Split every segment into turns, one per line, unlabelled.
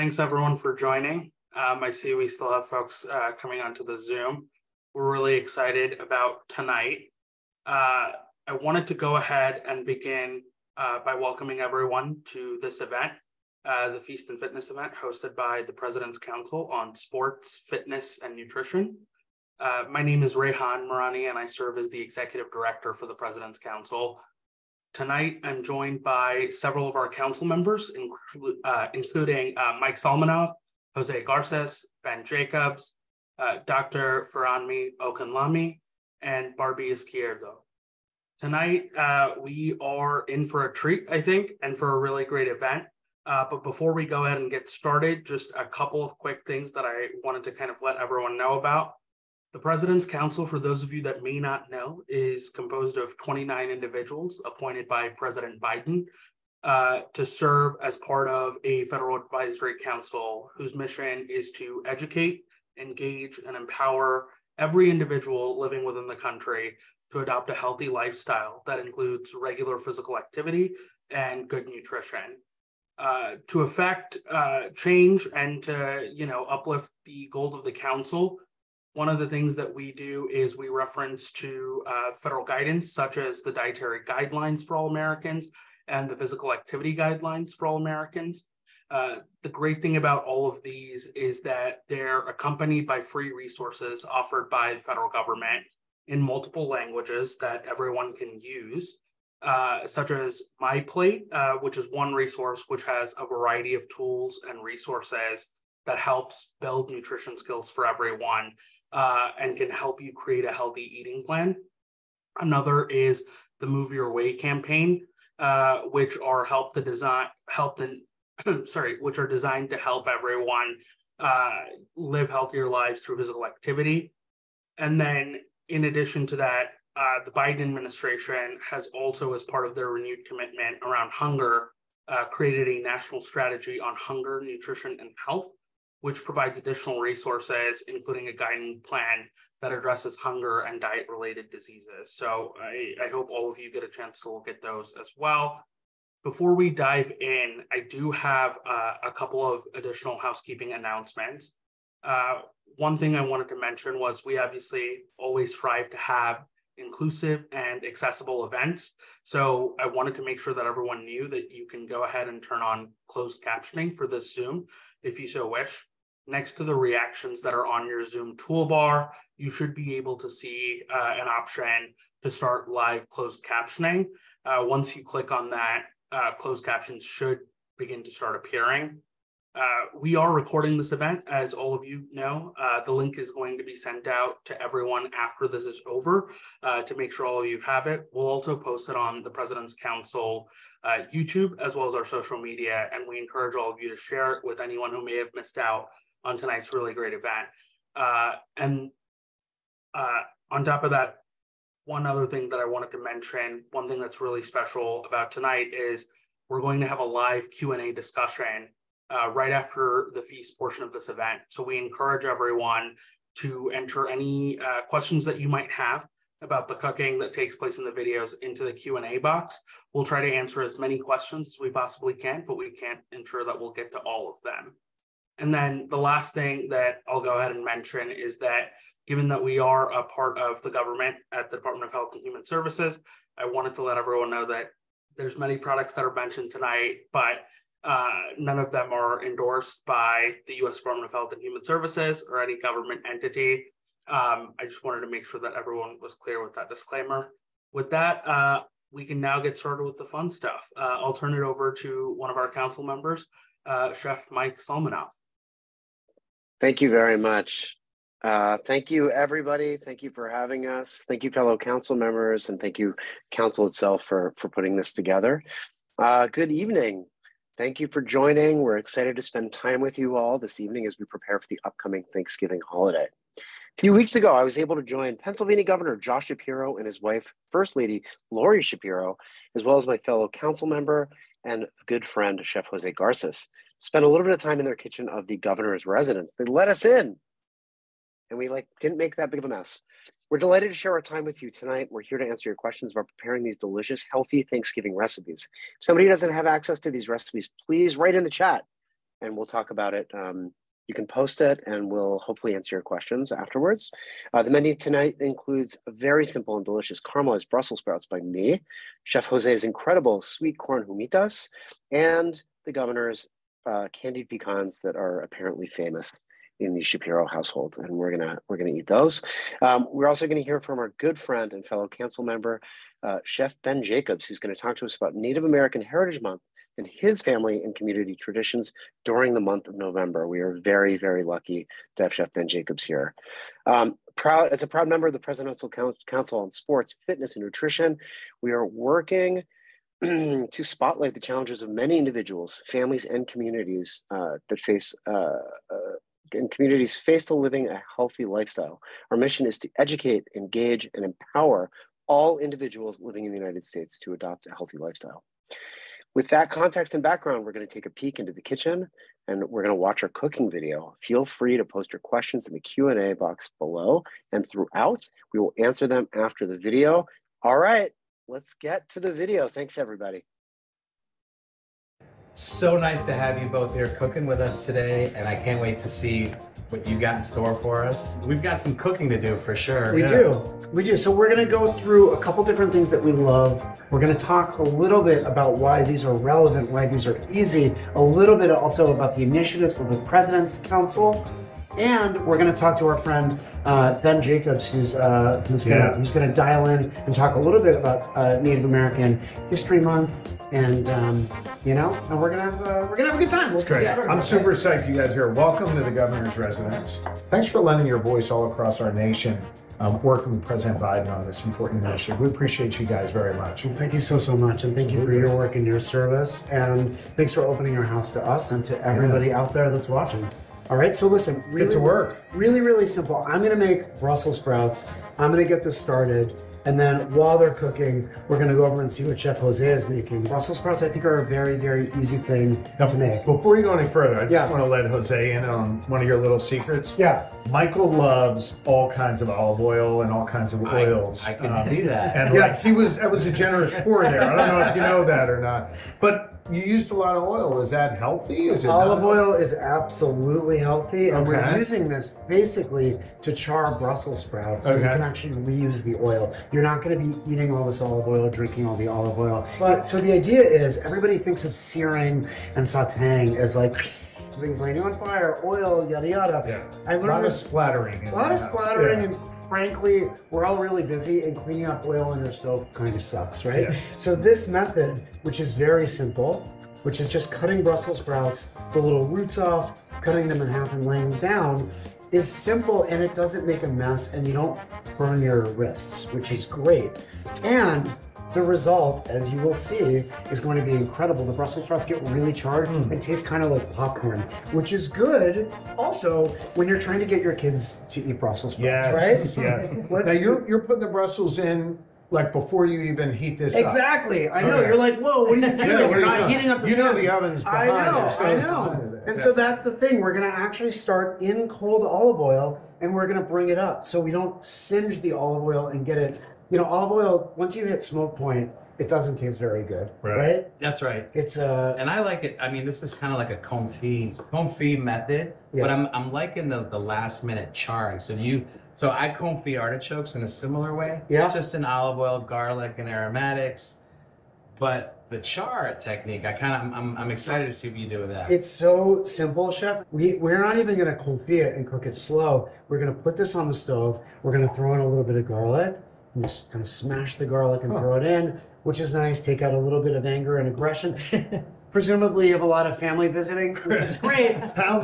Thanks everyone for joining. Um, I see we still have folks uh, coming onto the Zoom. We're really excited about tonight. Uh, I wanted to go ahead and begin uh, by welcoming everyone to this event, uh, the Feast and Fitness event hosted by the President's Council on Sports, Fitness, and Nutrition. Uh, my name is Rehan Marani, and I serve as the Executive Director for the President's Council. Tonight, I'm joined by several of our council members, inclu uh, including uh, Mike Solomonov, Jose Garces, Ben Jacobs, uh, Dr. Faranmi Okunlami, and Barbie Izquierdo. Tonight, uh, we are in for a treat, I think, and for a really great event. Uh, but before we go ahead and get started, just a couple of quick things that I wanted to kind of let everyone know about. The President's Council, for those of you that may not know, is composed of 29 individuals appointed by President Biden uh, to serve as part of a federal advisory council whose mission is to educate, engage, and empower every individual living within the country to adopt a healthy lifestyle that includes regular physical activity and good nutrition. Uh, to affect uh, change and to you know uplift the goals of the council, one of the things that we do is we reference to uh, federal guidance, such as the dietary guidelines for all Americans and the physical activity guidelines for all Americans. Uh, the great thing about all of these is that they're accompanied by free resources offered by the federal government in multiple languages that everyone can use, uh, such as MyPlate, uh, which is one resource which has a variety of tools and resources that helps build nutrition skills for everyone uh, and can help you create a healthy eating plan. Another is the Move Your Way campaign, uh, which are help the design help the sorry, which are designed to help everyone uh, live healthier lives through physical activity. And then, in addition to that, uh, the Biden administration has also, as part of their renewed commitment around hunger, uh, created a national strategy on hunger, nutrition, and health which provides additional resources, including a guiding plan that addresses hunger and diet related diseases. So I, I, hope all of you get a chance to look at those as well. Before we dive in, I do have uh, a couple of additional housekeeping announcements. Uh, one thing I wanted to mention was we obviously always strive to have inclusive and accessible events. So I wanted to make sure that everyone knew that you can go ahead and turn on closed captioning for this Zoom if you so wish next to the reactions that are on your Zoom toolbar, you should be able to see uh, an option to start live closed captioning. Uh, once you click on that, uh, closed captions should begin to start appearing. Uh, we are recording this event, as all of you know. Uh, the link is going to be sent out to everyone after this is over uh, to make sure all of you have it. We'll also post it on the President's Council YouTube as well as our social media, and we encourage all of you to share it with anyone who may have missed out on tonight's really great event. Uh, and uh, on top of that, one other thing that I wanted to mention, one thing that's really special about tonight is we're going to have a live Q&A discussion uh, right after the feast portion of this event. So we encourage everyone to enter any uh, questions that you might have about the cooking that takes place in the videos into the Q&A box. We'll try to answer as many questions as we possibly can, but we can't ensure that we'll get to all of them. And then the last thing that I'll go ahead and mention is that given that we are a part of the government at the Department of Health and Human Services, I wanted to let everyone know that there's many products that are mentioned tonight, but uh, none of them are endorsed by the U.S. Department of Health and Human Services or any government entity. Um, I just wanted to make sure that everyone was clear with that disclaimer. With that, uh, we can now get started with the fun stuff. Uh, I'll turn it over to one of our council members, uh, Chef Mike Solomonov.
Thank you very much. Uh, thank you, everybody. Thank you for having us. Thank you, fellow council members, and thank you, council itself, for, for putting this together. Uh, good evening. Thank you for joining. We're excited to spend time with you all this evening as we prepare for the upcoming Thanksgiving holiday. A few weeks ago, I was able to join Pennsylvania Governor Josh Shapiro and his wife, First Lady Lori Shapiro, as well as my fellow council member and good friend, Chef Jose Garces, spent a little bit of time in their kitchen of the governor's residence. They let us in and we like didn't make that big of a mess. We're delighted to share our time with you tonight. We're here to answer your questions about preparing these delicious, healthy Thanksgiving recipes. If somebody doesn't have access to these recipes, please write in the chat. and we'll talk about it. Um, you can post it and we'll hopefully answer your questions afterwards. Uh, the menu tonight includes a very simple and delicious caramelized Brussels sprouts by me, Chef Jose's incredible sweet corn humitas, and the governor's uh, candied pecans that are apparently famous in the Shapiro household, and we're gonna we're gonna eat those. Um, we're also gonna hear from our good friend and fellow council member, uh, Chef Ben Jacobs, who's to talk to us about Native American Heritage Month and his family and community traditions during the month of November. We are very, very lucky to have Chef Ben Jacobs here. Um, proud as a proud member of the Presidential Council on Sports, Fitness, and Nutrition, we are working to spotlight the challenges of many individuals, families, and communities uh, that face uh, uh, and communities face to living a healthy lifestyle. Our mission is to educate, engage, and empower all individuals living in the United States to adopt a healthy lifestyle. With that context and background, we're going to take a peek into the kitchen and we're going to watch our cooking video. Feel free to post your questions in the Q&A box below and throughout. We will answer them after the video. All right, let's get to the video. Thanks, everybody.
So nice to have you both here cooking with us today, and I can't wait to see what you got in store for us. We've got some cooking to do for sure.
We yeah. do. We do. So we're going to go through a couple different things that we love. We're going to talk a little bit about why these are relevant, why these are easy, a little bit also about the initiatives of the President's Council, and we're going to talk to our friend uh, Ben Jacobs, who's uh, who's going yeah. who's going to dial in and talk a little bit about uh, Native American History Month and um, you know, and we're gonna have uh, we're gonna have a good time.
We'll great. I'm super excited you guys here. Welcome to the governor's residence. Thanks for lending your voice all across our nation. Um, working with President Biden on this important initiative. We appreciate you guys very much.
Well, thank you so, so much. And thank you for your work and your service. And thanks for opening your house to us and to everybody yeah. out there that's watching. All right, so listen,
Let's really, get to work.
Really, really simple. I'm gonna make Brussels sprouts. I'm gonna get this started. And then while they're cooking, we're going to go over and see what Chef Jose is making. Brussels sprouts, I think, are a very, very easy thing now, to make.
Before you go any further, I just yeah. want to let Jose in on one of your little secrets.
Yeah.
Michael loves all kinds of olive oil and all kinds of oils.
I, I can um, see that.
And yes. like he was, that was a generous pour there. I don't know if you know that or not, but you used a lot of oil. Is that healthy? Is it
olive oil is absolutely healthy, and okay. we're using this basically to char Brussels sprouts, so okay. you can actually reuse the oil. You're not going to be eating all this olive oil, drinking all the olive oil. But so the idea is, everybody thinks of searing and sautéing as like things lighting on fire, oil, yada yada.
Yeah. I learned a lot this, of splattering.
A lot of splattering, yeah. and frankly, we're all really busy, and cleaning up oil on your stove kind of sucks, right? Yeah. So this method, which is very simple, which is just cutting Brussels sprouts, the little roots off, cutting them in half and laying them down, is simple and it doesn't make a mess, and you don't burn your wrists, which is great. And the result, as you will see, is going to be incredible. The Brussels sprouts get really charred mm. and taste kind of like popcorn, which is good also when you're trying to get your kids to eat Brussels sprouts,
yes, right? Yeah. now you're you're putting the Brussels in like before you even heat this up.
exactly. Up. I know. Okay. You're like, whoa, what are you doing? yeah, You're not heating up
the You know the oven's behind
I know. I know. And yeah. so that's the thing. We're going to actually start in cold olive oil and we're going to bring it up so we don't singe the olive oil and get it you know, olive oil, once you hit smoke point, it doesn't taste very good, right? right?
That's right.
It's uh,
and I like it. I mean, this is kind of like a confit confit method, yeah. but I'm I'm liking the the last minute charring. So you, so I confit artichokes in a similar way.
Yeah,
just in olive oil, garlic, and aromatics. But the char technique, I kind of I'm, I'm excited to see what you do with that.
It's so simple, chef. We we're not even gonna confit it and cook it slow. We're gonna put this on the stove. We're gonna throw in a little bit of garlic Just gonna smash the garlic and throw it in, which is nice. Take out a little bit of anger and aggression. Presumably, you have a lot of family visiting, which is great.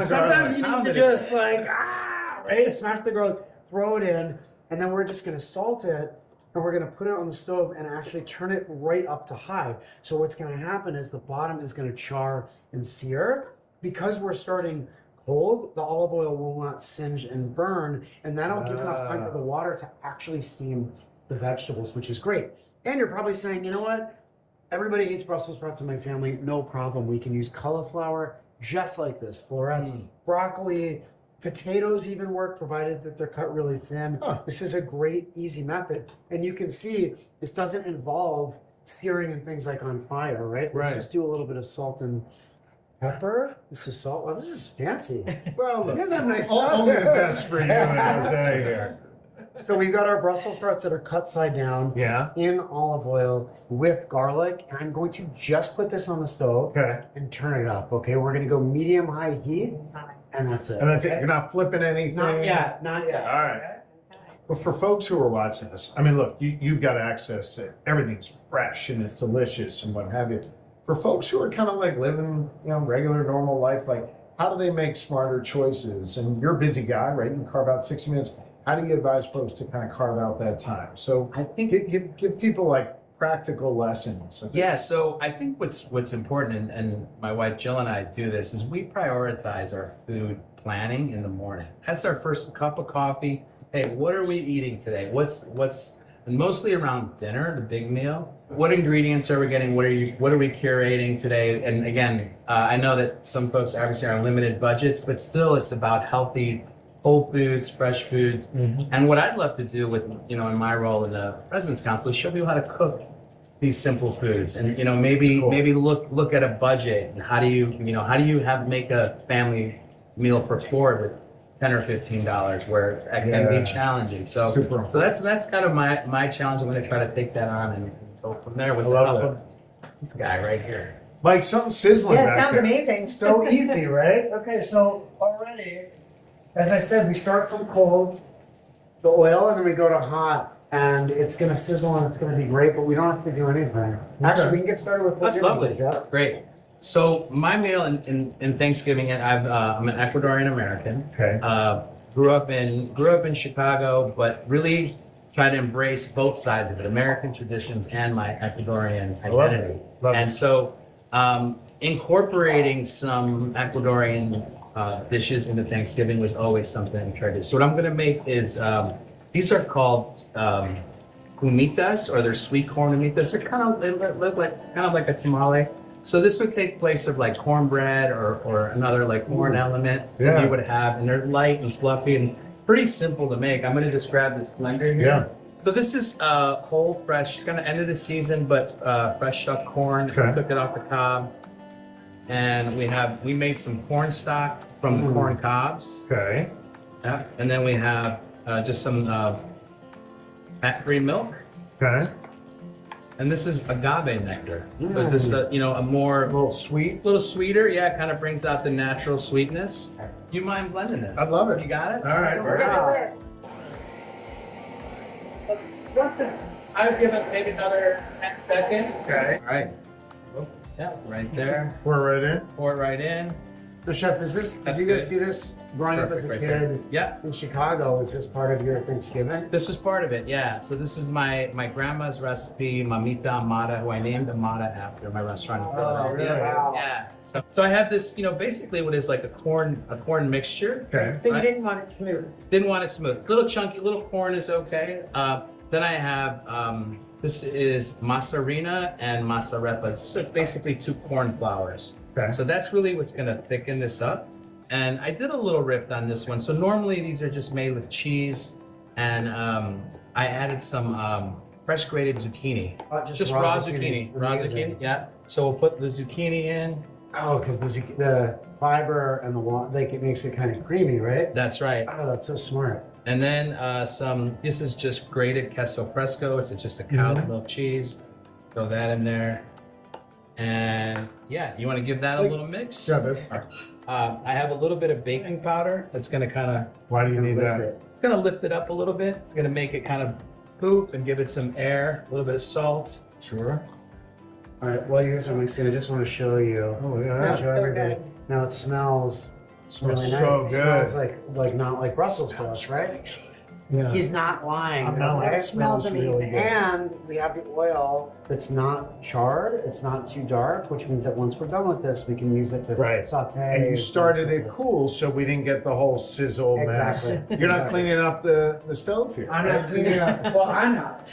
Sometimes you need to just like ah, right, smash the garlic, throw it in, and then we're just gonna salt it, and we're gonna put it on the stove and actually turn it right up to high. So what's gonna happen is the bottom is gonna char and sear because we're starting cold, the olive oil will not singe and burn, and that'll give enough time for the water to actually steam the vegetables, which is great. And you're probably saying, you know what? Everybody hates Brussels sprouts in my family. No problem. We can use cauliflower just like this. Florets, mm. broccoli, potatoes even work, provided that they're cut really thin. Huh. This is a great, easy method. And you can see this doesn't involve searing and things like on fire, right? Let's
right.
just do a little bit of salt and pepper. This is salt. Wow, this is fancy.
Well,
You
look,
guys have nice
only the best for you and Jose here.
So we've got our Brussels sprouts that are cut side down
Yeah.
in olive oil with garlic, and I'm going to just put this on the stove
Okay.
and turn it up. Okay, we're gonna go medium high heat, and that's it.
And that's it. You're not flipping anything.
Not yet. Not
All
yet.
right. But for folks who are watching this, I mean, look, you, you've got access to everything's fresh and it's delicious and what have you. For folks who are kind of like living, you know, regular, normal life, like how do they make smarter choices? And you're a busy guy, right? You carve out 60 minutes. How do you advise folks to kind of carve out that time? So
I think
give, give, give people like practical lessons.
Yeah, so I think what's what's important, and, and my wife Jill and I do this, is we prioritize our food planning in the morning. That's our first cup of coffee. Hey, what are we eating today? What's what's and mostly around dinner, the big meal. What ingredients are we getting? What are you? What are we curating today? And again, uh, I know that some folks obviously are on limited budgets, but still, it's about healthy, whole foods, fresh foods. Mm-hmm. And what I'd love to do with you know in my role in the President's Council is show people how to cook these simple foods and you know maybe
cool.
maybe look look at a budget and how do you you know how do you have make a family meal for four with 10 or 15 dollars where that can
Yeah.
be challenging so
Super.
so that's that's kind of my my challenge i'm going to try to take that on and go from there with the
love
help of this guy right here
Mike, something sizzling
Yeah, it
back
sounds
there.
amazing.
So easy, right? Okay, so already, as I said, we start from cold, the oil, and then we go to hot, and it's gonna sizzle and it's gonna be great, but we don't have to do anything. Actually, we can get started with. what
That's lovely.
Yeah.
great so my meal in, in, in thanksgiving i've uh, i'm an ecuadorian american
Okay.
uh, grew up in grew up in Chicago, but really try to embrace both sides of it, American traditions and my Ecuadorian
I love it.
identity.
Love it.
and so, um, incorporating some Ecuadorian uh, dishes into Thanksgiving was always something I tried to do. So what I'm going to make is um, these are called um, humitas, or they're sweet corn humitas. They're kind of they look like kind of like a tamale. So this would take place of like cornbread or, or another like corn element that you would have, and they're light and fluffy and pretty simple to make. I'm going to describe this blender here.
Yeah.
So this is uh, whole, fresh, kind of end of the season, but uh, fresh shucked corn.
Okay.
Cook it off the cob, and we have we made some corn stock from the corn cobs.
Okay.
Yeah. And then we have uh, just some uh, fat-free milk,
Okay.
and this is agave nectar. So just a, you know a more
A little sweet.
little sweeter. Yeah, it kind of brings out the natural sweetness. Do you mind blending this?
I love it.
You got it.
All right.
Wow.
I'll give it maybe another 10 seconds.
Okay.
All right. Yeah, right there.
Pour it right in.
Pour it right in.
So, chef, is this?
That's
did you guys
good.
do this growing up as a
Perfect
kid.
Yeah,
in Chicago? Is this part of your Thanksgiving?
this is part of it. Yeah. So this is my my grandma's recipe, Mamita Amada, who I named Amada after my restaurant in Philadelphia.
Oh, really?
Wow.
Yeah. So, so I have this, you know, basically what is like a corn a corn mixture.
Okay.
So you
Right.
didn't want it smooth.
Didn't want it smooth. Little chunky, little corn is okay. Uh, then I have um, this is massarina and masarepa. So basically two corn flours.
Okay.
So that's really what's gonna thicken this up. And I did a little rift on this one. So normally these are just made with cheese, and um, I added some um, fresh grated zucchini.
Uh,
Just, raw, zucchini. Raw zucchini. Yeah. So we'll put the zucchini in.
Oh, because the, the fiber and the wa- like it makes it kind of creamy, right?
That's right.
Oh, that's so smart.
And then uh, some, this is just grated queso fresco. It's just a cow's
Mm-hmm.
milk cheese. Throw that in there. And yeah, you want to give that a little mix?
Yeah, babe.
Um, I have a little bit of baking powder that's going to kind of,
Why do you need that?
it.
it's going to lift it up a little bit. It's going to make it kind of poof and give it some air, a little bit of salt.
Sure.
All right, while you guys are mixing, I just want to show you.
Oh, yeah.
Show
so
everybody.
good.
Now it smells
Smells
really
so
nice.
good.
It smells like like not like Brussels sprouts, right?
Yeah.
He's not lying.
I'm not
okay?
That
smells
smells really
amazing.
good.
And we have the oil that's not charred. It's not too dark, which means that once we're done with this, we can use it to
Right.
saute.
And you started it cool so we didn't get the whole sizzle mess.
Exactly.
You're not cleaning up the, the stove here.
I'm not cleaning up. Well, I'm not.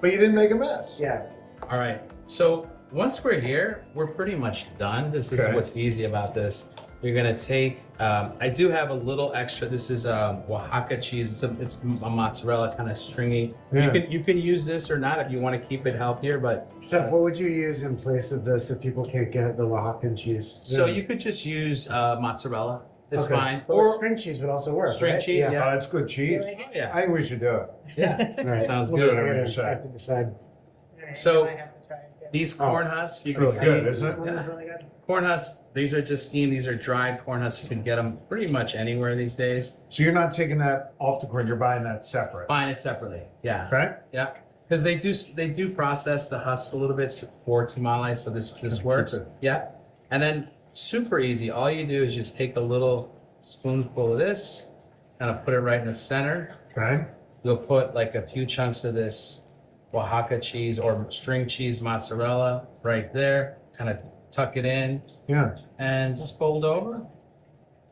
But you didn't make a mess.
Yes.
All right. So once we're here, we're pretty much done. This is what's easy about this. You're gonna take. Um, I do have a little extra. This is um, Oaxaca cheese. It's a, it's a mozzarella kind of stringy.
Yeah.
You can you can use this or not if you want to keep it healthier. But
Chef, what would you use in place of this if people can't get the Oaxacan cheese?
so
Yeah.
you could just use uh, mozzarella. It's
Okay.
fine.
But
Or
string cheese would also work.
String
right?
cheese,
Oh, it's good cheese.
Oh, yeah,
I think we should do it.
yeah.
All right.
Sounds
We'll do
good.
whatever you
I
say.
have to decide.
So these
Oh.
corn husks, you
It's
can
really
see.
good, isn't it?
Yeah. Corn husks. These are just steamed. These are dried corn husks. You can get them pretty much anywhere these days.
So you're not taking that off the corn, you're buying that separate,
Buying it separately. Yeah.
okay?
Yeah, because they do they do process the husk a little bit for tamale, so this this works. Yeah, and then super easy. All you do is just take a little spoonful of this, kind of put it right in the center.
Okay,
You'll put like a few chunks of this Oaxaca cheese or string cheese mozzarella right there. Kind of tuck it in
yeah.
and just fold over.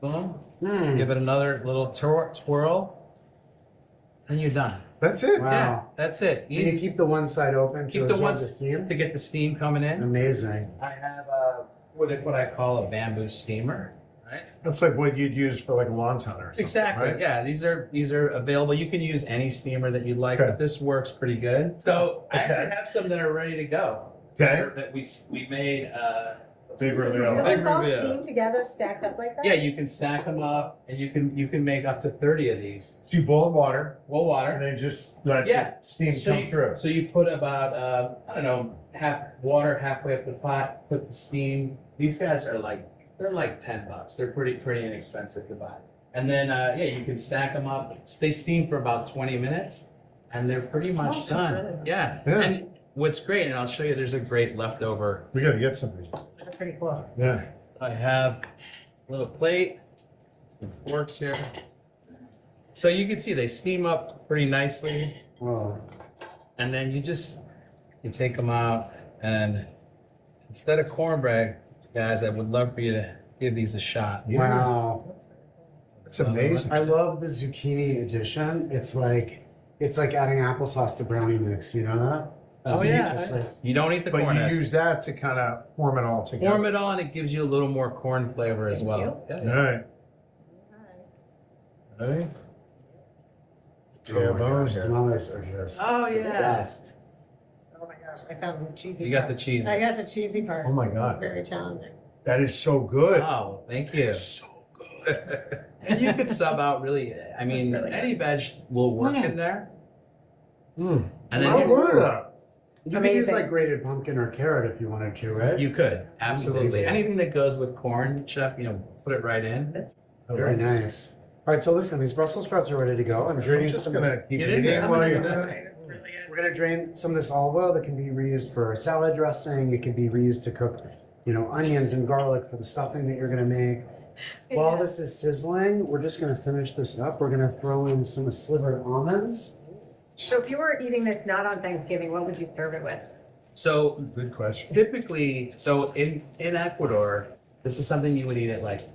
Boom.
Hmm.
Give it another little twir- twirl, and you're done.
That's it.
Wow.
Yeah, that's it.
Can you
Easy.
keep the one side open
Keep
to
the
absorb
ones
the steam?
to get the steam coming in.
Amazing.
I have a what, I- what I call a bamboo steamer. Right.
That's like what you'd use for like a wonton or something,
Exactly.
right?
Yeah. These are these are available. You can use any steamer that you'd like,
Okay.
but this works pretty good. So I
Okay.
actually have some that are ready to go.
Okay.
That we we made. Uh,
Big
So.
Big
it's all
reveal.
steamed together, stacked up like that?
yeah, you can stack them up, and you can you can make up to thirty of these.
So you boil water boil
water and
then just let
Yeah.
the steam
So
come
you,
through.
so you put about uh, I don't know half water halfway up the pot. Put the steam. These guys are like they're like ten bucks. They're pretty pretty inexpensive to buy. And then uh, yeah, you can stack them up. They steam for about twenty minutes, and they're pretty much
close,
done.
really.
Yeah.
Yeah.
And what's great, and I'll show you. There's a great leftover.
We gotta get some of these.
That's pretty cool.
Yeah.
I have a little plate, some forks here. So you can see they steam up pretty nicely.
Oh,
And then you just you take them out and instead of cornbread, guys, I would love for you to give these a shot.
Yeah.
wow.
It's amazing.
I love the zucchini edition. It's like it's like adding applesauce to brownie mix. You know that?
Oh yeah. You don't eat the
But
corn.
you
husk.
use that to kind of form it all together.
Form it all and it gives you a little more corn flavor as
Thank
well. Yeah,
All
yeah.
right. Ready?
oh
Yeah,
my
those
gosh,
are-
tamales are just.
Oh
the
yeah.
best.
Oh my gosh, I found the cheesy
You got
part.
the cheese.
I got the cheesy part.
Oh my
This
God.
is very challenging.
That is so good.
Oh, thank you.
So good.
And you could sub out really I mean
really good.
any veg will work
Yeah.
in there.
Mm.
And
How
then
good is that?
You could use like grated pumpkin or carrot if you wanted to, right?
you could. Absolutely.
Amazing.
Anything that goes with corn, chef, you know, put it right in.
Very nice. All right, so listen, these Brussels sprouts are ready to go. I'm
I'm
draining
just
some.
gonna keep
Get in there.
eating while you're doing it.
Really.
We're gonna drain some of this olive oil that can be reused for salad dressing. It can be reused to cook, you know, onions and garlic for the stuffing that you're gonna make. While
Yeah.
this is sizzling, we're just gonna finish this up. We're gonna throw in some slivered almonds.
So if you were eating this not on Thanksgiving, what would you serve it with?
So
Good question.
typically, so in in Ecuador, this is something you would eat at like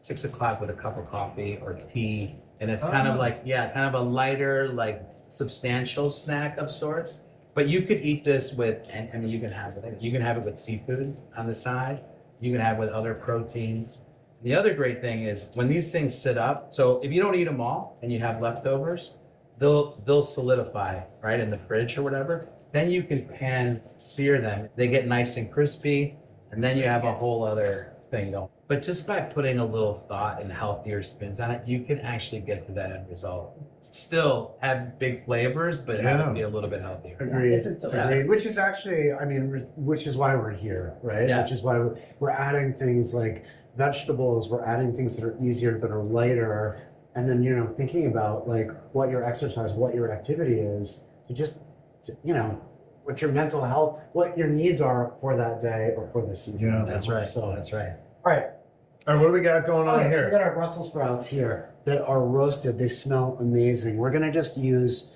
six o'clock with a cup of coffee or tea, and it's kind of
Oh.
like yeah, kind of a lighter, like substantial snack of sorts. But you could eat this with, and I mean, you can have it. You can have it with seafood on the side. You can have it with other proteins. The other great thing is when these things sit up. So if you don't eat them all and you have leftovers, they'll they'll solidify right in the fridge or whatever. Then you can pan sear them. They get nice and crispy, and then you have a whole other thing going. But just by putting a little thought and healthier spins on it, you can actually get to that end result. Still have big flavors, but have
Yeah.
it be a little bit healthier.
Agreed.
This is delicious.
Agreed. Which is actually, I mean, which is why we're here, right?
Yeah.
Which is why we're, we're adding things like vegetables. We're adding things that are easier, that are lighter, and then you know thinking about like what your exercise, what your activity is, to just, to, you know, what your mental health, what your needs are for that day or for the season.
Yeah.
That's right.
So
That's right.
all right.
All right, what do we got going on
Okay, so we got our Brussels sprouts here that are roasted. They smell amazing. We're gonna just use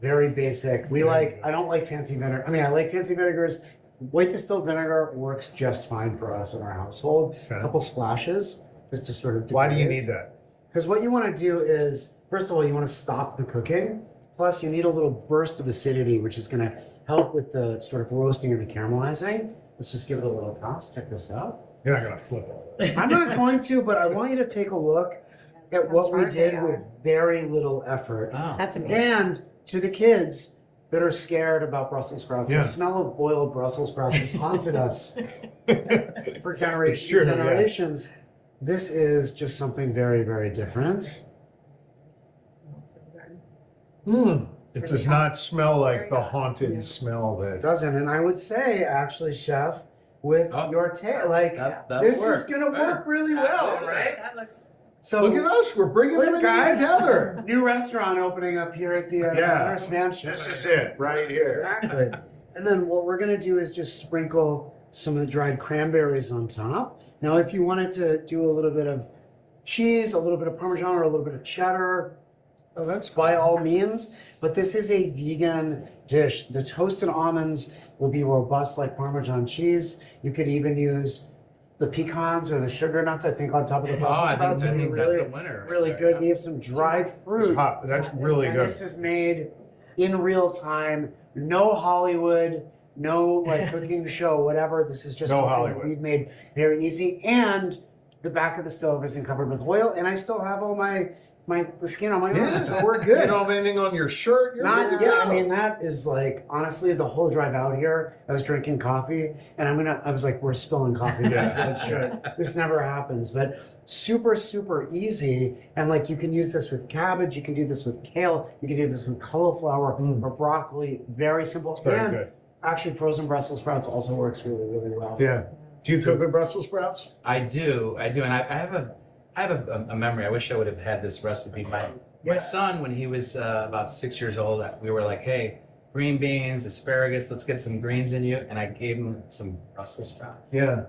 very basic. We like. I don't like fancy vinegar. I mean, I like fancy vinegars. White distilled vinegar works just fine for us in our household. A
Okay.
couple splashes just to sort of.
Why do you need that?
Because what you want to do is, first of all, you want to stop the cooking. Plus, you need a little burst of acidity, which is going to help with the sort of roasting and the caramelizing. Let's just give it a little toss. Check this out.
You're not gonna flip it.
I'm not going to, but I want you to take a look at what we did with very little effort.
Oh.
That's amazing.
And to the kids that are scared about Brussels sprouts,
Yeah.
the smell of boiled Brussels sprouts has haunted us for generations
true,
and
yes.
Generations. This is just something very, very different.
Mm. It does not smell like the haunted smell
It
that.
doesn't, and I would say, actually, chef, with
Oh.
your tail, like
That- that'll
this is
work.
gonna work really well,
Absolutely.
right?
That looks.
So
Look at us, we're bringing
Look,
everything
guys,
together.
new restaurant opening up here at the uh,
Yeah.
Governor's Mansion.
This is it, right here.
Exactly. and then what we're gonna do is just sprinkle some of the dried cranberries on top. Now, if you wanted to do a little bit of cheese, a little bit of Parmesan, or a little bit of cheddar,
Oh, that's
by all means. But this is a vegan dish. The toasted almonds will be robust like Parmesan cheese. You could even use the pecans or the sugar nuts. I think on top of the
Oh, I think, I think
really,
that's a winner. right
really
there.
good. We have some dried fruit.
That's really
and
good.
this is made in real time. No Hollywood, no like cooking show, whatever. This is just
No
something
Hollywood.
that we've made very easy. And the back of the stove isn't covered with oil, and I still have all my my the skin on my arm, so we're good.
You don't have anything on your shirt. You're
Not
to
yeah,
go.
I mean that is like honestly the whole drive out here. I was drinking coffee, and I'm gonna. I was like, we're spilling coffee. That's what it should. This never happens, but super super easy. And like you can use this with cabbage. You can do this with kale. You can do this with cauliflower
Mm.
or broccoli. Very simple.
It's very
and
good.
Actually, frozen Brussels sprouts also works really really well.
Yeah. Do you cook with Brussels sprouts?
I do, I do, and I, I have a, I have a, a memory. I wish I would have had this recipe. My my son, when he was uh, about six years old, we were like, "Hey, green beans, asparagus. Let's get some greens in you." And I gave him some Brussels sprouts.
Yeah.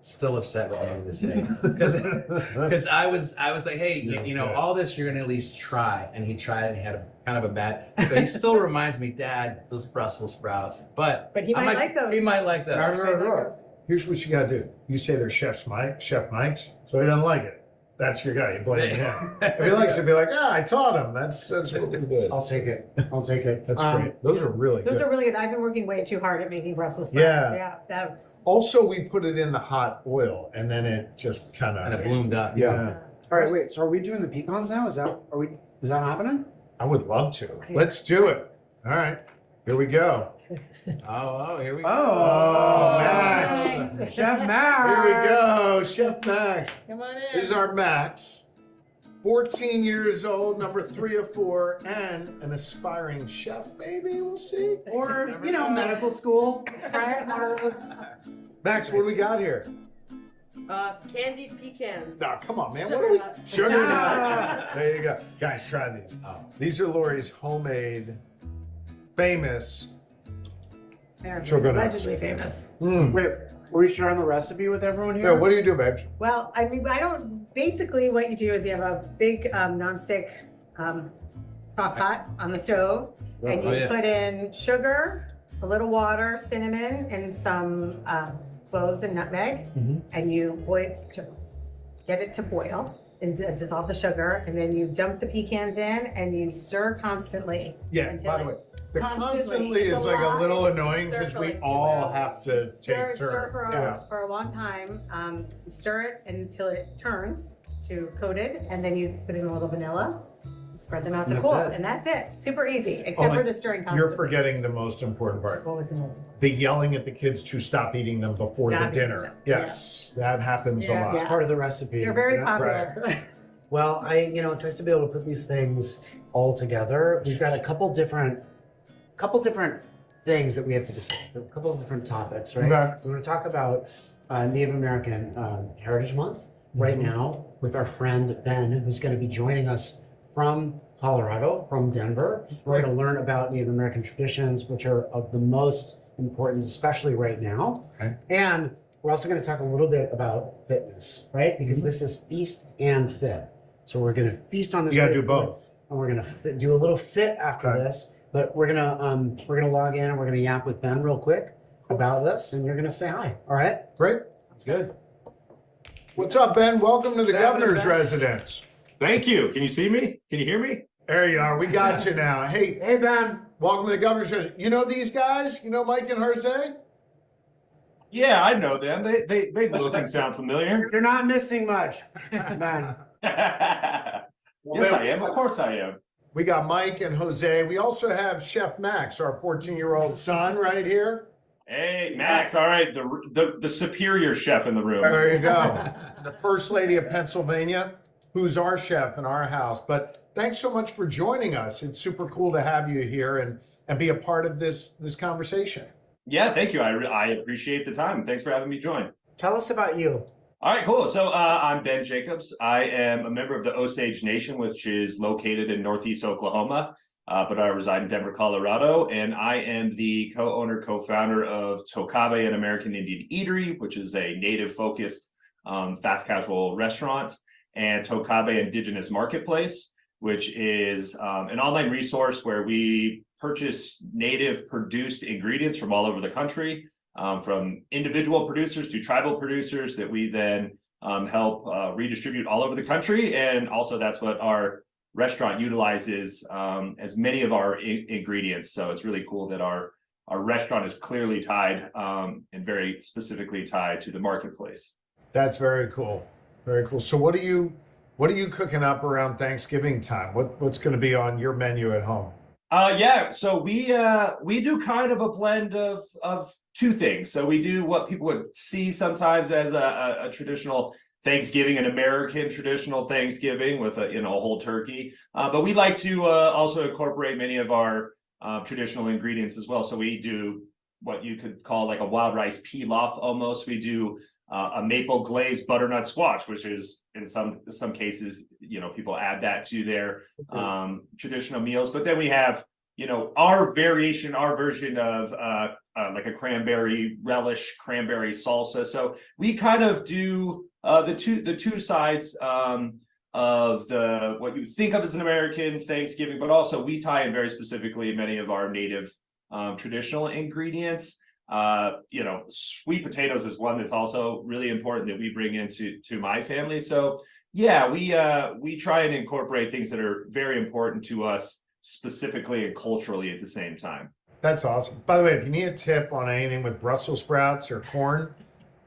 Still upset with me to this day because I was I was like, "Hey, you, you know,
Yeah.
all this you're gonna at least try." And he tried, and he had a kind of a bad. So he still reminds me, Dad, those Brussels sprouts. But
But he
I
might like those.
He might like those.
No, no, no. Here's what you gotta do. You say they're Chef's Mike, Chef Mike's, so he doesn't like it. That's your guy. You blame him. If he likes it, be like, ah, I taught him. That's that's what we did.
I'll take it. I'll take it.
That's
Um,
great. Those are really good.
Those
good.
are really good. I've been working way too hard at making Brussels sprouts.
Yeah.
Yeah. That,
Also, we put it in the hot oil, and then it just kind
And it
of.
bloomed up.
Yeah,
All right, wait. So are we doing the pecans now? Is that are we? Is that happening?
I would love to. Let's do it. All right, here we go.
Oh, oh, here we go.
Oh, oh, Max.
Nice.
Chef Max.
Here we go, Chef Max.
Come on in.
This is our Max. 14 years old, number three of four, and an aspiring chef, maybe. We'll see.
Or
Never
you know,
know.
medical school. Right? One of those.
Max, what do we got here?
Uh, candied pecans.
No, come on, man.
Sugar
what are we?
nuts.
Sugar nuts. There you go. Guys, try these.
Oh.
These are Lori's homemade, famous.
they're
Sugar nuts.
allegedly famous.
Mm.
Wait, were you sharing the recipe with everyone here?
Yeah, what do you do, babe?
Well, I mean, I don't. Basically, what you do is you have a big um, nonstick um, sauce pot on the stove, and you
Oh, yeah.
put in sugar, a little water, cinnamon, and some um, cloves and nutmeg,
Mhm.
and you boil it to get it to boil and dissolve the sugar, and then you dump the pecans in and you stir constantly.
Yeah,
until
by the way, the
Constantly.
constantly is
a
like a little annoying because we all have to
stir,
take
stir
turns.
for, a,
Yeah.
for a long time. Um, stir it until it turns to coated, and then you put in a little vanilla. Spread them out to
That's
cool,
it.
and that's it. Super easy, except
Oh,
for the stirring constantly.
You're forgetting the most important part.
What was the most?
The yelling at the kids to stop eating them before
Stop
the dinner.
them.
Yes, that happens
Yeah.
a lot.
Yeah.
Part of the recipe.
They're very
isn't it?
popular.
Well, I you know it's nice to be able to put these things all together. We've got a couple different, couple different things that we have to discuss. A couple of different topics, right?
Okay.
We're going to talk about uh, Native American um, Heritage Month right
Mm-hmm.
now with our friend Ben, who's going to be joining us from Colorado, from Denver. We're going to learn about Native American traditions, which are of the most important, especially right now.
Okay.
And we're also going to talk a little bit about fitness, right? Because
Mm-hmm.
this is feast and fit. So we're going to feast on this.
You got to do both.
and we're going to fit, do a little fit after
Okay.
this. But we're gonna um, we're gonna log in and we're gonna yap with Ben real quick about this, and you're gonna say hi. All right?
Great.
That's good.
What's up, Ben? Welcome to the
happening,
governor's
Ben?
residence.
Thank you. Can you see me? Can you hear me?
There you are. We got you now. Hey,
Hey Ben.
welcome to the governor's residence. You know these guys? You know Mike and Jose?
Yeah, I know them. They they they look and sound familiar.
You're not missing much, man.
yes, I am. Of course, I am.
We got Mike and Jose. We also have Chef Max, our 14 year old son, right here.
Hey, Max. All right, the the the superior chef in the room.
There you go. the First Lady of Pennsylvania, who's our chef in our house. But thanks so much for joining us. It's super cool to have you here and and be a part of this this conversation.
Yeah, thank you. I I appreciate the time. Thanks for having me join.
Tell us about you.
All right, cool. So uh, I'm Ben Jacobs. I am a member of the Osage Nation, which is located in Northeast Oklahoma, uh, but I reside in Denver, Colorado, and I am the co-owner, co-founder of Tocabe, an American Indian eatery, which is a native-focused um, fast casual restaurant, and Tocabe Indigenous Marketplace, which is um, an online resource where we purchase native produced ingredients from all over the country um, from individual producers to tribal producers that we then um, help uh, redistribute all over the country. And also, that's what our restaurant utilizes um, as many of our I- ingredients. So it's really cool that our our restaurant is clearly tied um, and very specifically tied to the marketplace.
That's very cool. Very cool. So what are you what are you cooking up around Thanksgiving time? What what's going to be on your menu at home?
Uh, yeah, so we uh, we do kind of a blend of of two things. So we do what people would see sometimes as a, a, a traditional Thanksgiving, an American traditional Thanksgiving with a you know a whole turkey. Uh, but we like to uh, also incorporate many of our uh, traditional ingredients as well. So we do what you could call like a wild rice pilaf almost. We do uh, a maple glazed butternut squash, which is in some some cases, you know, people add that to their um, traditional meals. But then we have, you know, our variation, our version of uh, uh, like a cranberry relish, cranberry salsa. So we kind of do uh, the two the two sides um, of the what you think of as an American Thanksgiving, but also we tie in very specifically many of our native um, traditional ingredients. Uh, you know, sweet potatoes is one that's also really important that we bring into to my family. So yeah, we uh, we try and incorporate things that are very important to us specifically and culturally at the same time.
That's awesome. By the way, if you need a tip on anything with Brussels sprouts or corn,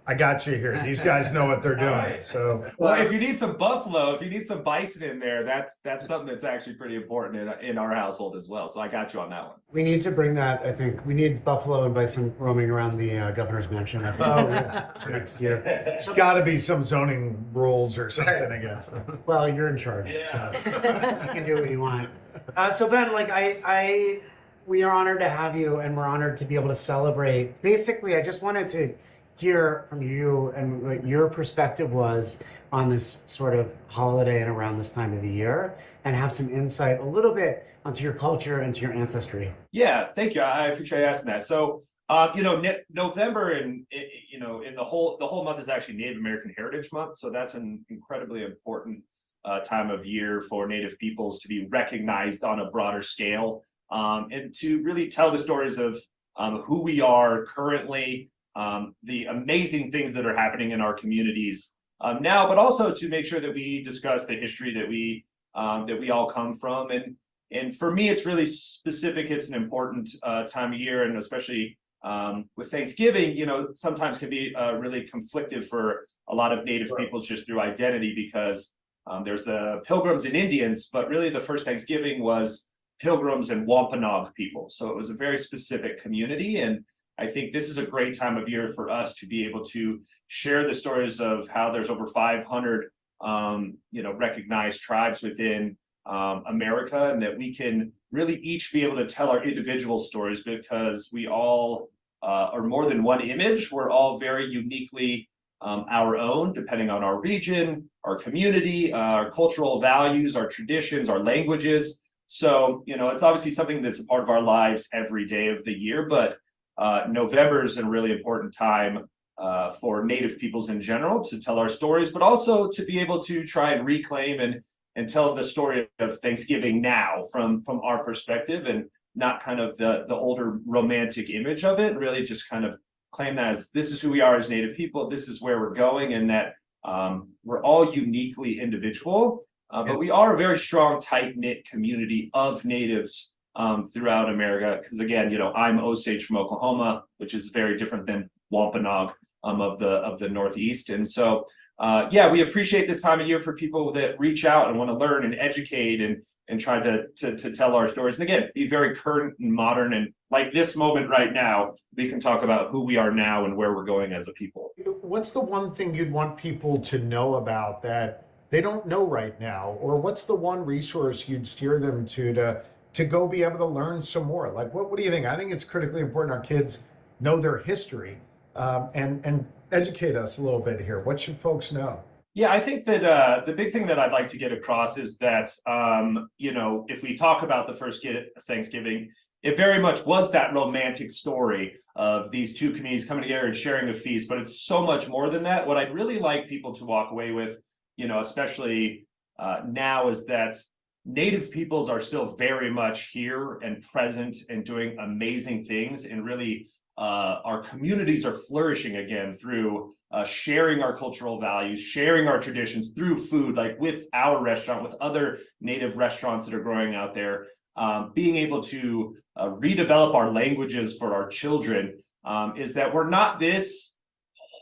I got you here. These guys know what they're doing.
Alright.
So
Well, if you need some buffalo, if you need some bison in there, that's that's something that's actually pretty important in in our household as well. So I got you on that one.
We need to bring that. I think we need buffalo and bison roaming around the uh, governor's mansion I think,
Oh, yeah.
next year.
it's got to be some zoning rules or something, I guess.
Well, you're in charge. So you can do what you want. Uh, so Ben, like I, I, we are honored to have you, and we're honored to be able to celebrate. Basically, I just wanted to hear from you and what your perspective was on this sort of holiday and around this time of the year, and have some insight a little bit onto your culture and to your ancestry.
Yeah, thank you. I appreciate you asking that. So, uh, you know, ne- November and i- you know, in the whole the whole month is actually Native American Heritage Month, so that's an incredibly important uh, time of year for Native peoples to be recognized on a broader scale um, and to really tell the stories of um, who we are currently, um, the amazing things that are happening in our communities um, now, but also to make sure that we discuss the history that we um, that we all come from and and for me, it's really specific. It's an important uh, time of year, and especially um, with Thanksgiving, you know, sometimes can be uh, really conflictive for a lot of Native peoples just through identity because um, there's the Pilgrims and Indians, but really the first Thanksgiving was Pilgrims and Wampanoag people. So it was a very specific community, and I think this is a great time of year for us to be able to share the stories of how there's over 500, um, you know, recognized tribes within um, America, and that we can really each be able to tell our individual stories because we all uh, are more than one image. We're all very uniquely um, our own, depending on our region, our community, uh, our cultural values, our traditions, our languages. So, you know, it's obviously something that's a part of our lives every day of the year, but uh, November is a really important time uh, for Native peoples in general to tell our stories, but also to be able to try and reclaim and and tell the story of Thanksgiving now from from our perspective and not kind of the the older romantic image of it. Really, just kind of claim that as this is who we are as Native people. This is where we're going, and that um, we're all uniquely individual, uh, but we are a very strong, tight knit community of natives um, throughout America. Because again, you know, I'm Osage from Oklahoma, which is very different than Wampanoag um, of the of the Northeast. And so, uh, yeah, we appreciate this time of year for people that reach out and want to learn and educate and and try to, to to tell our stories. And again, be very current and modern. And like this moment right now, we can talk about who we are now and where we're going as a people.
What's the one thing you'd want people to know about that they don't know right now? Or what's the one resource you'd steer them to to to go be able to learn some more? Like what, what do you think? I think it's critically important our kids know their history um, and and educate us a little bit here. What should folks know?
Yeah, I think that uh, the big thing that I'd like to get across is that um, you know if we talk about the first Thanksgiving, it very much was that romantic story of these two communities coming together and sharing a feast. But it's so much more than that. What I'd really like people to walk away with, you know, especially uh, now, is that Native peoples are still very much here and present and doing amazing things and really uh, our communities are flourishing again through uh, sharing our cultural values, sharing our traditions through food, like with our restaurant, with other native restaurants that are growing out there, um, being able to uh, redevelop our languages for our children um, is that we're not this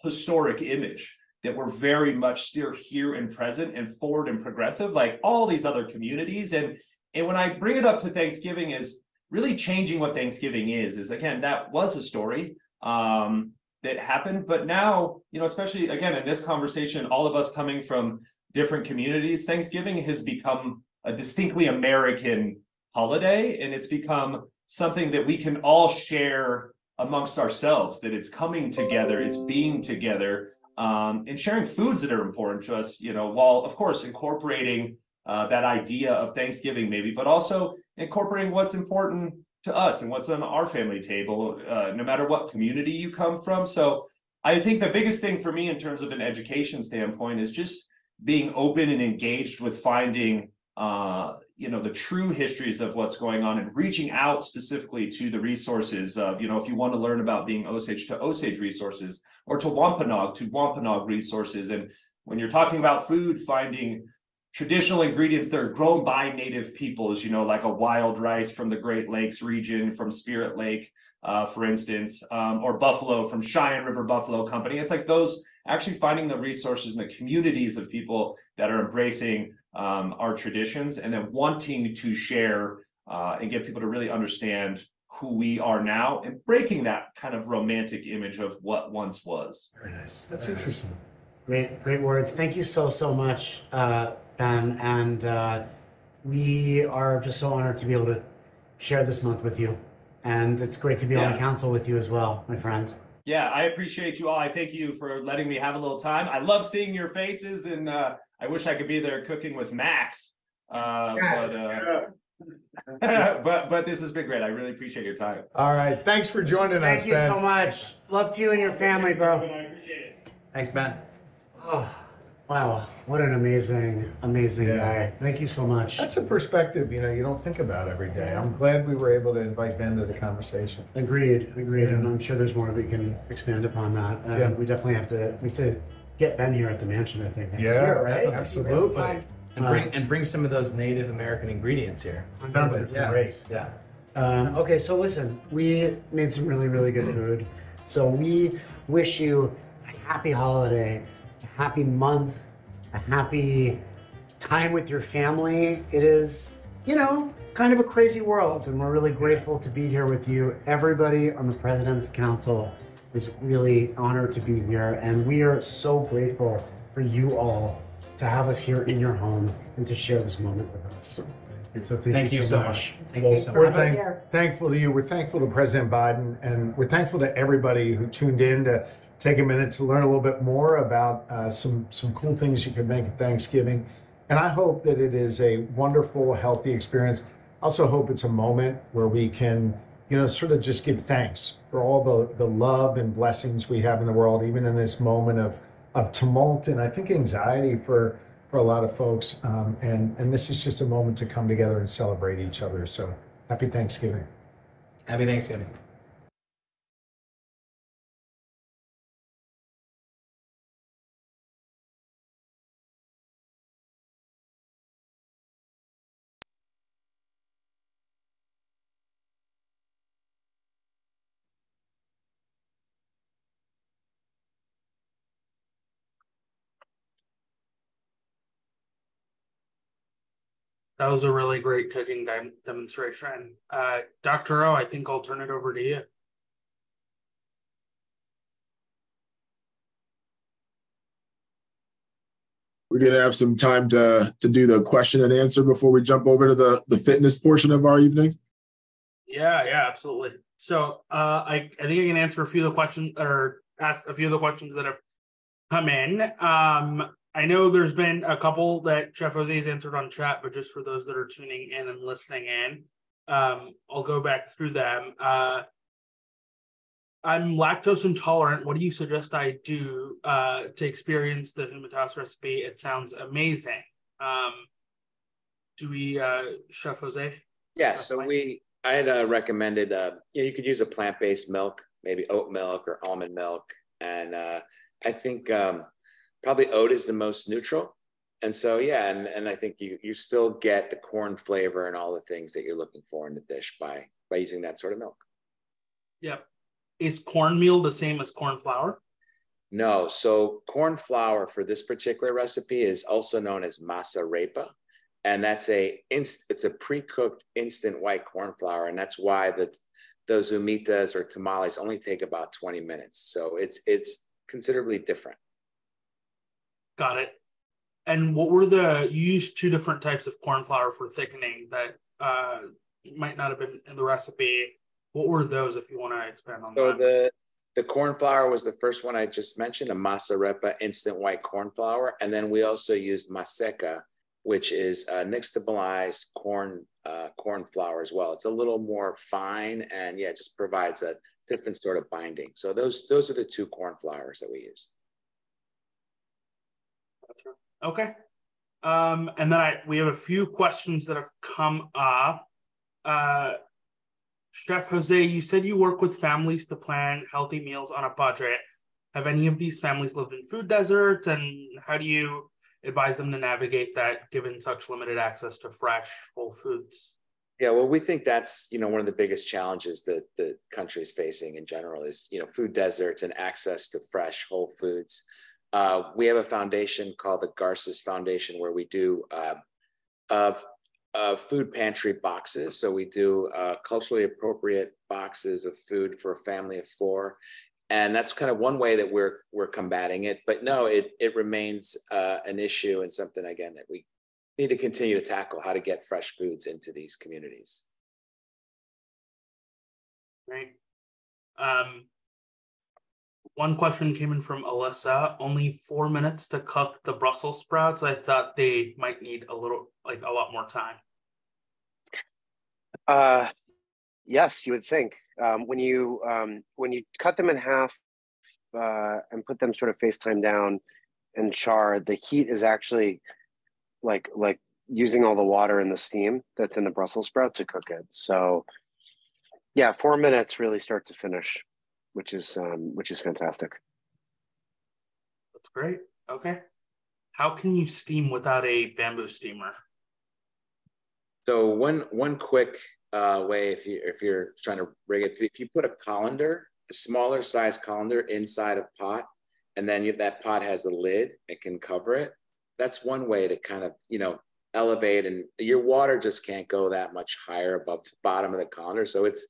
historic image that we're very much still here and present and forward and progressive like all these other communities and and when i bring it up to thanksgiving is really changing what Thanksgiving is. Is again that was a story um, that happened, but now you know, especially again in this conversation, all of us coming from different communities, Thanksgiving has become a distinctly American holiday, and it's become something that we can all share amongst ourselves. That it's coming together, it's being together, um, and sharing foods that are important to us. You know, while of course incorporating uh, that idea of Thanksgiving, maybe, but also incorporating what's important to us and what's on our family table, uh, no matter what community you come from. So I think the biggest thing for me in terms of an education standpoint is just being open and engaged with finding uh, you know the true histories of what's going on and reaching out specifically to the resources of you know if you want to learn about being Osage to Osage resources or to Wampanoag to Wampanoag resources and when you're talking about food finding traditional ingredients that are grown by native peoples, you know, like a wild rice from the Great Lakes region, from Spirit Lake, uh, for instance, um, or buffalo from Cheyenne River Buffalo Company. It's like those actually finding the resources and the communities of people that are embracing um, our traditions and then wanting to share uh, and get people to really understand who we are now and breaking that kind of romantic image of what once was.
Very nice.
That's
Very nice.
interesting.
Great, great words. Thank you so, so much, uh, Ben. And uh, we are just so honored to be able to share this month with you. And it's great to be on the council with you as well, my friend.
Yeah, I appreciate you all. I thank you for letting me have a little time. I love seeing your faces, and uh, I wish I could be there cooking with Max. Uh,
Yes.
but, uh, but but this has been great. I really appreciate your time.
All right. Thanks for joining us,
Thank you
Ben.
so much. Love to you and your family, bro.
I appreciate it.
Thanks, Ben.
Oh, wow. What an amazing, amazing
Yeah.
guy. Thank you so much.
That's a perspective you know you don't think about every day. I'm glad we were able to invite Ben to the conversation.
Agreed, agreed, and I'm sure there's more we can expand upon that. Uh,
Yeah.
We definitely have to we have to get Ben here at the mansion. I think next
Yeah,
year, right?
absolutely.
And bring and bring some of those Native American ingredients here.
Sounded
Yeah.
great.
Yeah.
Um, okay, so listen, we made some really, really good food. So we wish you a happy holiday, a happy month, a happy time with your family. It is, you know, kind of a crazy world, and we're really grateful to be here with you. Everybody on the President's Council is really honored to be here, and we are so grateful for you all to have us here in your home and to share this moment with us. And So thank,
Thank you so
much.
much. Thank
Well,
you so
we're thank- thankful to you. We're thankful to President Biden, and we're thankful to everybody who tuned in to take a minute to learn a little bit more about uh, some some cool things you can make at Thanksgiving. And I hope that it is a wonderful, healthy experience. I also hope it's a moment where we can, you know, sort of just give thanks for all the the love and blessings we have in the world, even in this moment of of tumult and I think anxiety for for a lot of folks. Um, and and this is just a moment to come together and celebrate each other. So happy Thanksgiving.
Happy Thanksgiving.
That was a really great cooking dem- demonstration. Uh, Dr. O, I think I'll turn it over to you.
We're gonna have some time to to do the question and answer before we jump over to the the fitness portion of our evening.
Yeah, yeah, absolutely. So uh, I, I think I can answer a few of the questions or ask a few of the questions that have come in. Um, I know there's been a couple that Chef Jose's answered on chat, but just for those that are tuning in and listening in, um, I'll go back through them. Uh, I'm lactose intolerant. What do you suggest I do uh, to experience the Humitas recipe? It sounds amazing. Um, do we, uh, Chef Jose?
Yeah, so we, I had uh, recommended, uh, you, know, you could use a plant-based milk, maybe oat milk or almond milk. And uh, I think um, probably oat is the most neutral. And so, yeah, and, and I think you, you still get the corn flavor and all the things that you're looking for in the dish by, by using that sort of milk.
Yep. Is cornmeal the same as corn flour?
No. So corn flour for this particular recipe is also known as masarepa. And that's a inst- it's a pre-cooked instant white corn flour. And that's why the those humitas or tamales only take about 20 minutes. So it's it's considerably different.
Got it. And what were the you used two different types of corn flour for thickening that uh, might not have been in the recipe. What were those, if you want to expand on
so
that?
So the the corn flour was the first one I just mentioned, a masarepa instant white corn flour, and then we also used maseca, which is uh, nixtamalized corn uh, corn flour as well. It's a little more fine, and yeah, just provides a different sort of binding. So those those are the two corn flours that we used.
Okay. Um, and then I we have a few questions that have come up. Uh, Chef Jose, you said you work with families to plan healthy meals on a budget. Have any of these families lived in food deserts, and how do you advise them to navigate that given such limited access to fresh whole foods?
Yeah, well, we think that's you know one of the biggest challenges that the country is facing in general is you know food deserts and access to fresh whole foods. Uh, we have a foundation called the Garces Foundation where we do uh, uh, uh, food pantry boxes. So we do uh, culturally appropriate boxes of food for a family of four, and that's kind of one way that we're we're combating it. But no, it it remains uh, an issue and something again that we need to continue to tackle: how to get fresh foods into these communities.
Right. Um, one question came in from Alyssa. Only four minutes to cook the Brussels sprouts. I thought they might need a little, like a lot more time.
Uh, yes, you would think. Um, when you um, when you cut them in half uh, and put them sort of FaceTime down and char, the heat is actually like like using all the water and the steam that's in the Brussels sprout to cook it. So yeah, four minutes really start to finish which is um, which is fantastic.
That's great. Okay. How can you steam without a bamboo steamer?
So one one quick uh, way, if you if you're trying to rig it, if you put a colander, a smaller size colander inside a pot, and then you, that pot has a lid, it can cover it. That's one way to kind of you know elevate, and your water just can't go that much higher above the bottom of the colander. So it's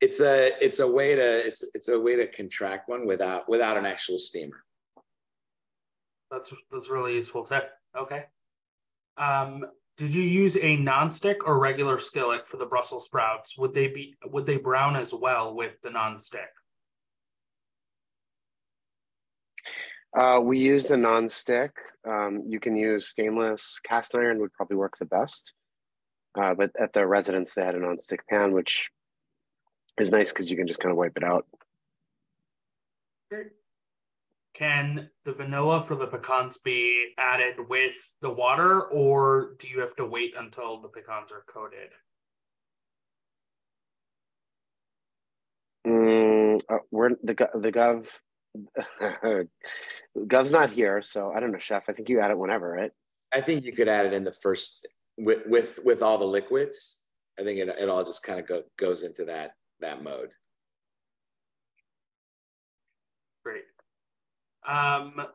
it's a it's a way to it's it's a way to contract one without without an actual steamer.
That's that's really useful tip. Okay. Um, did you use a nonstick or regular skillet for the Brussels sprouts? Would they be would they brown as well with the nonstick?
Uh, we used a nonstick. Um, you can use stainless. Cast iron would probably work the best. Uh, but at the residence, they had a nonstick pan, which is nice because you can just kind of wipe it out.
Can the vanilla for the pecans be added with the water, or do you have to wait until the pecans are coated?
Mm, uh, we're the the gov. Gov's not here, so I don't know, chef. I think you add it whenever, right?
I think you could add it in the first with with with all the liquids. I think it, it all just kind of go, goes into that that mode.
Great. Um,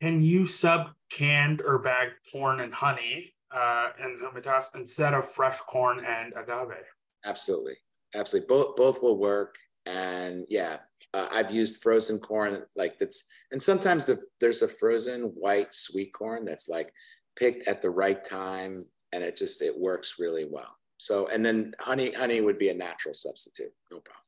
can you sub canned or bagged corn and honey? uh, and humitas instead of fresh corn and agave.
Absolutely, absolutely. Both both will work, and yeah, uh, I've used frozen corn like that's, and sometimes the, there's a frozen white sweet corn that's like picked at the right time, and it just it works really well. So, and then honey honey would be a natural substitute, no problem.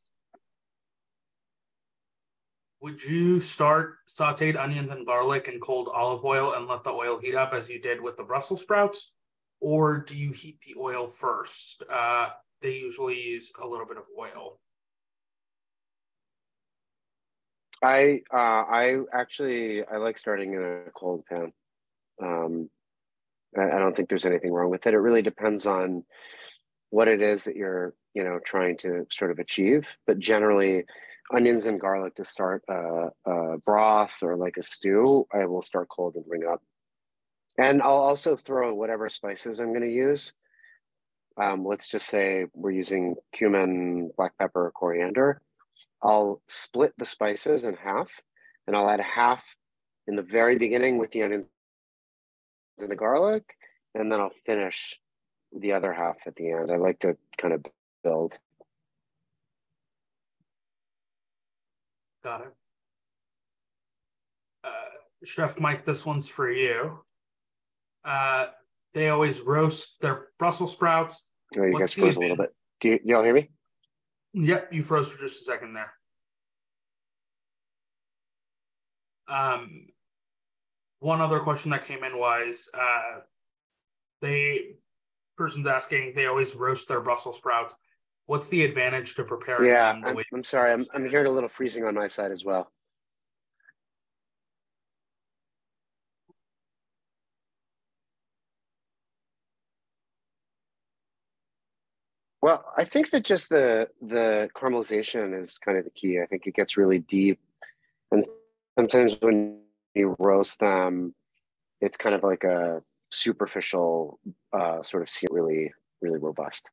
Would you start sauteed onions and garlic in cold olive oil and let the oil heat up as you did with the Brussels sprouts? Or do you heat the oil first? Uh, they usually use a little bit of oil.
I uh, I actually I like starting in a cold pan. Um, I, I don't think there's anything wrong with it. It really depends on what it is that you're you know trying to sort of achieve. But generally, onions and garlic to start a, a broth or like a stew, I will start cold and bring up. And I'll also throw whatever spices I'm going to use. Um, let's just say we're using cumin, black pepper, coriander. I'll split the spices in half and I'll add half in the very beginning with the onions and the garlic, and then I'll finish the other half at the end. I like to kind of build.
Got it. Uh, Chef Mike, this one's for you. Uh, they always roast their Brussels sprouts.
Oh, you What's guys froze a little bit. Do you, y'all hear me?
Yep, you froze for just a second there. Um, one other question that came in was uh, they person's asking they always roast their Brussels sprouts. What's the advantage to preparing?
Yeah, I'm, I'm sorry, I'm, I'm hearing a little freezing on my side as well. Well, I think that just the the caramelization is kind of the key. I think it gets really deep, and sometimes when you roast them, it's kind of like a superficial uh, sort of see it really really robust.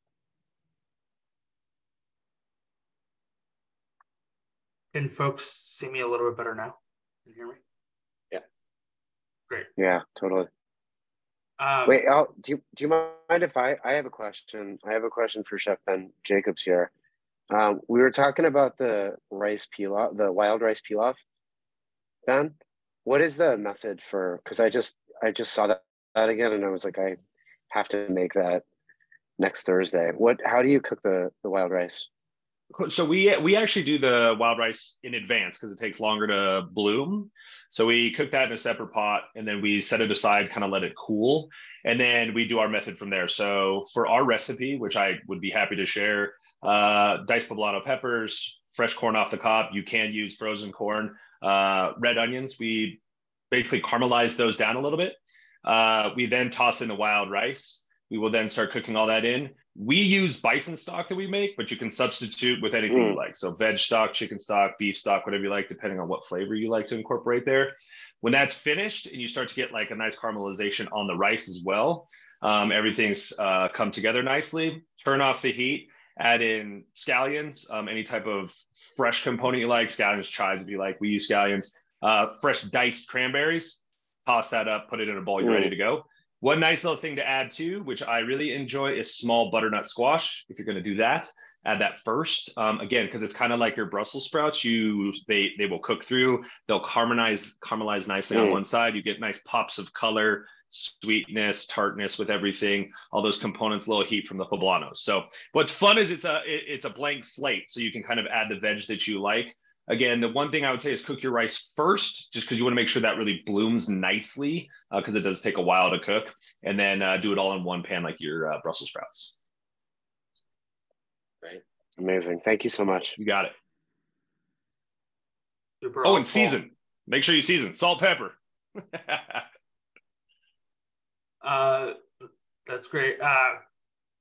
Can folks see me a little bit better now? Can you hear me?
Yeah.
Great.
Yeah, totally.
Um,
Wait, I'll, do you do you mind if I I have a question? I have a question for Chef Ben Jacobs here. Um, we were talking about the rice pilaf, the wild rice pilaf. Ben, what is the method for? Because I just I just saw that, that again, and I was like, I have to make that next Thursday. What? How do you cook the the wild rice?
So we we actually do the wild rice in advance because it takes longer to bloom. So we cook that in a separate pot and then we set it aside, kind of let it cool. And then we do our method from there. So for our recipe, which I would be happy to share, uh, diced poblano peppers, fresh corn off the cob. You can use frozen corn, uh, red onions. We basically caramelize those down a little bit. Uh, we then toss in the wild rice. We will then start cooking all that in we use bison stock that we make, but you can substitute with anything mm. you like. So veg stock, chicken stock, beef stock, whatever you like, depending on what flavor you like to incorporate there. When that's finished and you start to get like a nice caramelization on the rice as well, um, everything's uh, come together nicely. Turn off the heat, add in scallions, um, any type of fresh component you like, scallions, chives if you like. We use scallions. Uh, fresh diced cranberries. Toss that up, put it in a bowl. You're mm. ready to go. One nice little thing to add too, which I really enjoy, is small butternut squash. If you're going to do that, add that first. Um, again, because it's kind of like your Brussels sprouts. You they they will cook through. They'll caramelize caramelize nicely mm. on one side. You get nice pops of color, sweetness, tartness with everything. All those components, little heat from the poblanos. So what's fun is it's a it, it's a blank slate, so you can kind of add the veg that you like. Again, the one thing I would say is cook your rice first, just because you want to make sure that really blooms nicely, because uh, it does take a while to cook, and then uh, do it all in one pan like your uh, Brussels sprouts.
Right.
Amazing. Thank you so much.
You got it.
Super
oh, and season. Make sure you season salt, pepper.
uh, that's great. Uh,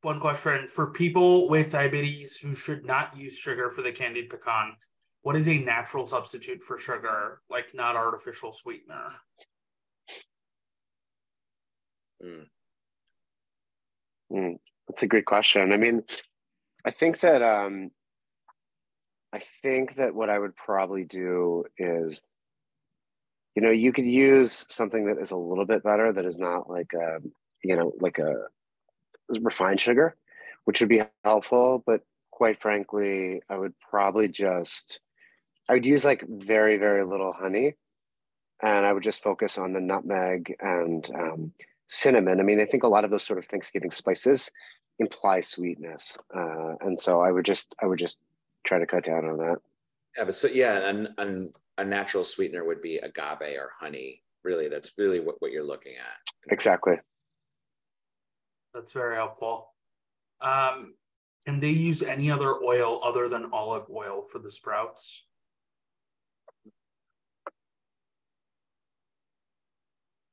one question for people with diabetes who should not use sugar for the candied pecan what is a natural substitute for sugar, like not artificial sweetener?
Mm. Mm, that's a good question. I mean, I think that um, I think that what I would probably do is, you know, you could use something that is a little bit better that is not like a you know, like a refined sugar, which would be helpful. But quite frankly, I would probably just, I would use like very, very little honey and I would just focus on the nutmeg and um, cinnamon. I mean, I think a lot of those sort of Thanksgiving spices imply sweetness, uh, and so I would just I would just try to cut down on that.
Yeah, but so yeah, and, and a natural sweetener would be agave or honey. Really, that's really what, what you're looking at.
Exactly.
That's very helpful. Um, can they use any other oil other than olive oil for the sprouts?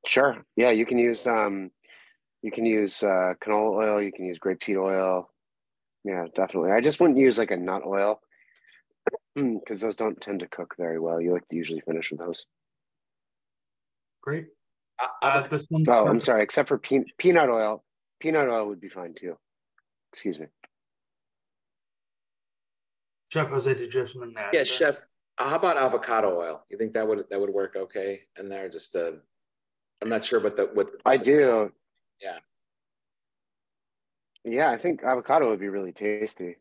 Sure. Yeah, you can use um, you can use uh, canola oil. You can use grapeseed oil. Yeah, definitely. I just wouldn't use like a nut oil because those don't tend to cook very well. You like to usually finish with those.
Great. Uh, this one.
Oh, I'm sorry. Except for pe- peanut oil, peanut oil would be fine too. Excuse me.
Chef Jose, did you have something to add?
Yeah, Chef. How about avocado oil? You think that would that would work okay in there? Just uh, I'm not sure what the what. The,
I do.
Yeah.
Yeah, I think avocado would be really tasty.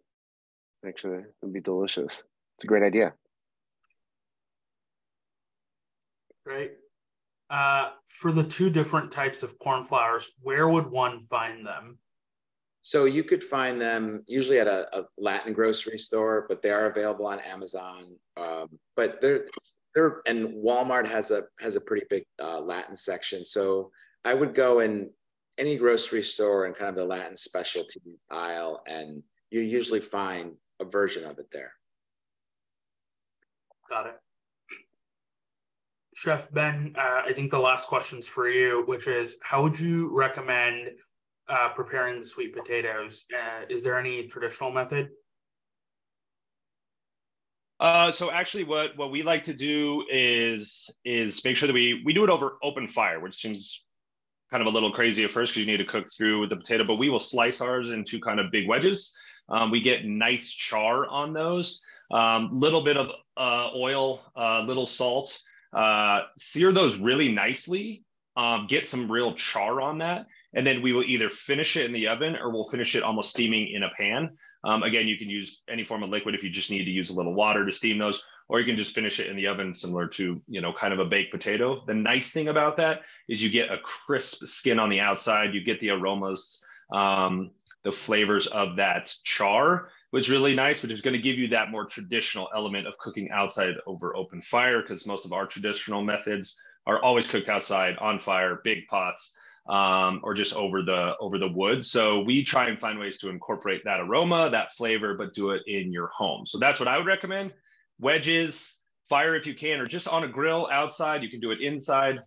Actually, it would be delicious. It's a great idea.
Great. Uh, for the two different types of corn flours, where would one find them?
So you could find them usually at a, a Latin grocery store, but they are available on Amazon. Um, but they're they're and Walmart has a has a pretty big uh, Latin section. So I would go in any grocery store and kind of the Latin specialties aisle, and you usually find a version of it there.
Got it. Chef Ben, uh, I think the last question's for you, which is how would you recommend uh, preparing the sweet potatoes? Uh, is there any traditional method?
Uh, so actually, what what we like to do is is make sure that we we do it over open fire, which seems kind of a little crazy at first because you need to cook through the potato. But we will slice ours into kind of big wedges. Um, we get nice char on those. Um, little bit of uh, oil, uh, little salt. Uh, sear those really nicely. Um, get some real char on that, and then we will either finish it in the oven or we'll finish it almost steaming in a pan. Um, again, you can use any form of liquid if you just need to use a little water to steam those, or you can just finish it in the oven, similar to you know kind of a baked potato. The nice thing about that is you get a crisp skin on the outside. You get the aromas, um, the flavors of that char, which is really nice, which is going to give you that more traditional element of cooking outside over open fire, because most of our traditional methods are always cooked outside on fire, big pots um, or just over the over the wood. So we try and find ways to incorporate that aroma, that flavor, but do it in your home. So that's what I would recommend. Wedges, fire if you can, or just on a grill outside. You can do it inside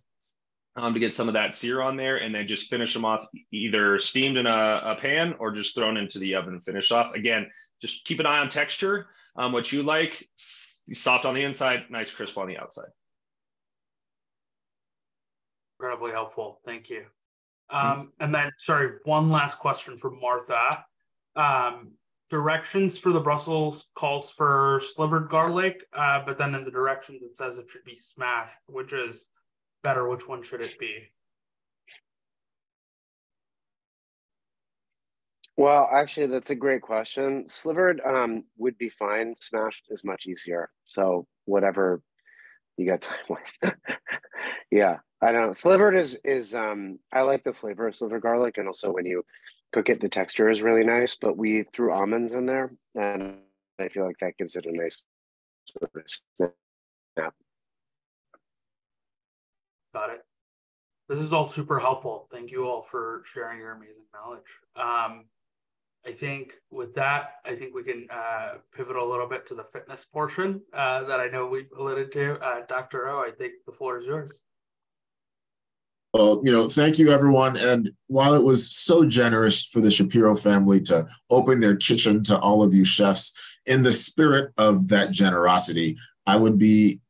um, to get some of that sear on there, and then just finish them off either steamed in a, a pan or just thrown into the oven and finish off. Again, just keep an eye on texture. Um, what you like, soft on the inside, nice crisp on the outside.
Incredibly helpful. Thank you. Um, and then, sorry, one last question for Martha. Um, directions for the Brussels calls for slivered garlic, uh, but then in the directions it says it should be smashed. Which is better? Which one should it be?
Well, actually, that's a great question. Slivered um, would be fine. Smashed is much easier. So whatever you got time with. yeah, I know. Slivered is is um I like the flavor of slivered garlic, and also when you cook it, the texture is really nice. But we threw almonds in there, and I feel like that gives it a nice snap.
Got it. This is all super helpful. Thank you all for sharing your amazing knowledge. Um, I think with that, I think we can uh, pivot a little bit to the fitness portion uh, that I know we've alluded to. Uh, Dr. O, I think the floor is yours.
Well, you know, thank you, everyone. And while it was so generous for the Shapiro family to open their kitchen to all of you chefs, in the spirit of that generosity, I would be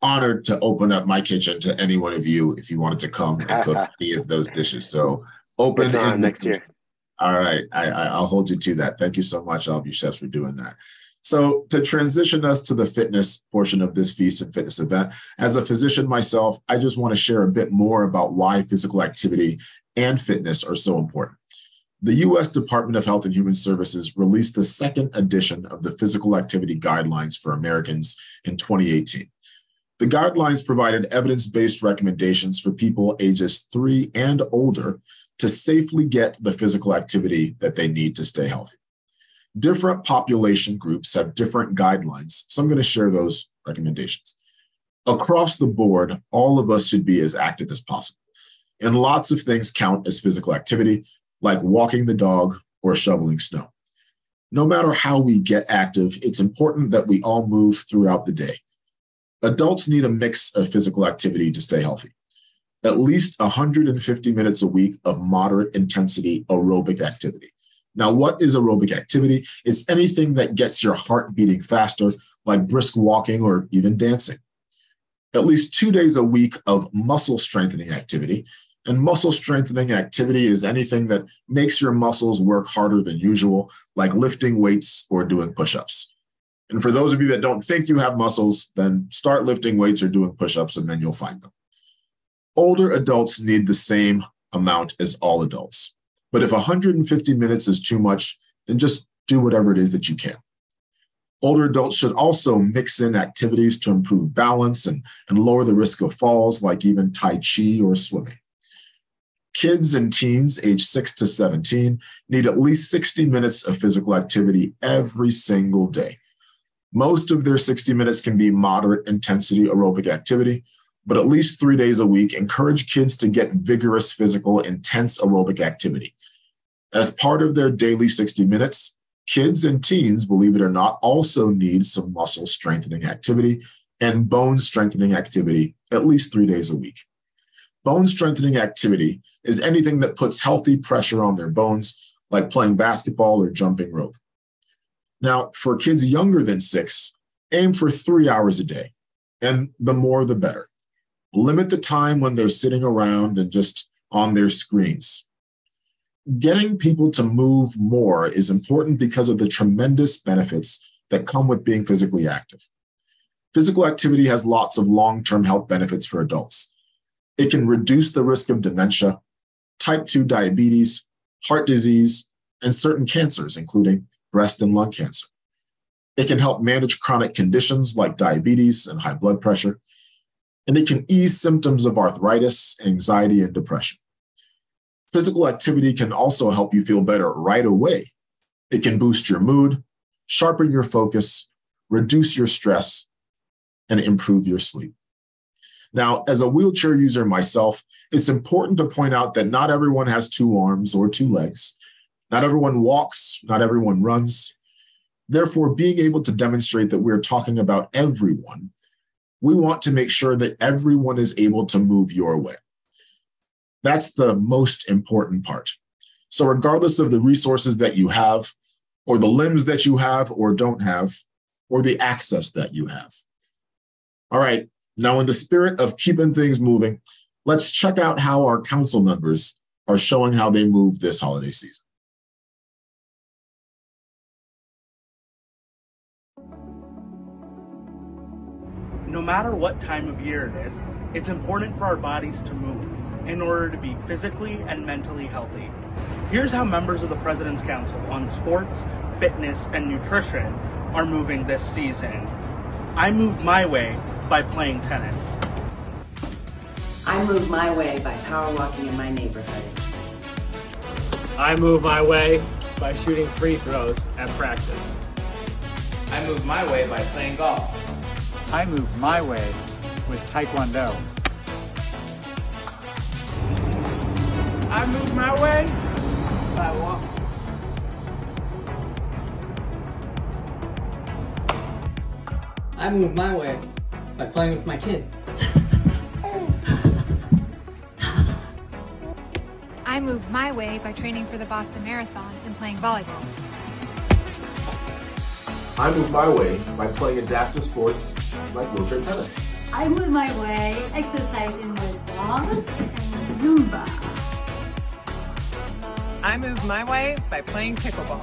honored to open up my kitchen to any one of you if you wanted to come and cook any of those dishes. So open
next year.
All right, I, I, will hold you to that. Thank you so much, all of you chefs, for doing that. So, to transition us to the fitness portion of this feast and fitness event, as a physician myself, I just want to share a bit more about why physical activity and fitness are so important. The US Department of Health and Human Services released the second edition of the Physical Activity Guidelines for Americans in 2018. The guidelines provided evidence based recommendations for people ages three and older to safely get the physical activity that they need to stay healthy. Different population groups have different guidelines, so I'm going to share those recommendations. Across the board, all of us should be as active as possible. And lots of things count as physical activity, like walking the dog or shoveling snow. No matter how we get active, it's important that we all move throughout the day. Adults need a mix of physical activity to stay healthy. At least 150 minutes a week of moderate intensity aerobic activity. Now, what is aerobic activity? It's anything that gets your heart beating faster, like brisk walking or even dancing. At least two days a week of muscle strengthening activity. And muscle strengthening activity is anything that makes your muscles work harder than usual, like lifting weights or doing push ups. And for those of you that don't think you have muscles, then start lifting weights or doing push ups, and then you'll find them. Older adults need the same amount as all adults. But if 150 minutes is too much, then just do whatever it is that you can. Older adults should also mix in activities to improve balance and, and lower the risk of falls, like even Tai Chi or swimming. Kids and teens age 6 to 17 need at least 60 minutes of physical activity every single day. Most of their 60 minutes can be moderate intensity aerobic activity, but at least three days a week, encourage kids to get vigorous physical, intense aerobic activity. As part of their daily 60 minutes, kids and teens, believe it or not, also need some muscle strengthening activity and bone strengthening activity at least three days a week. Bone strengthening activity is anything that puts healthy pressure on their bones, like playing basketball or jumping rope. Now, for kids younger than six, aim for three hours a day, and the more the better. Limit the time when they're sitting around and just on their screens. Getting people to move more is important because of the tremendous benefits that come with being physically active. Physical activity has lots of long term health benefits for adults. It can reduce the risk of dementia, type 2 diabetes, heart disease, and certain cancers, including breast and lung cancer. It can help manage chronic conditions like diabetes and high blood pressure. And it can ease symptoms of arthritis, anxiety, and depression. Physical activity can also help you feel better right away. It can boost your mood, sharpen your focus, reduce your stress, and improve your sleep. Now, as a wheelchair user myself, it's important to point out that not everyone has two arms or two legs, not everyone walks, not everyone runs. Therefore, being able to demonstrate that we're talking about everyone, we want to make sure that everyone is able to move your way. That's the most important part. So, regardless of the resources that you have, or the limbs that you have or don't have, or the access that you have. All right, now, in the spirit of keeping things moving, let's check out how our council members are showing how they move this holiday season.
No matter what time of year it is, it's important for our bodies to move in order to be physically and mentally healthy. Here's how members of the President's Council on Sports, Fitness, and Nutrition are moving this season. I move my way by playing tennis.
I move my way by power walking in my neighborhood.
I move my way by shooting free throws at practice.
I move my way by playing golf.
I move my way with Taekwondo.
I move my way by walk.
I move my way by playing with my kid.
I move my way by training for the Boston Marathon and playing volleyball.
I move my way by playing adaptive sports like wheelchair tennis.
I move my way exercising with balls and Zumba.
I move my way by playing pickleball.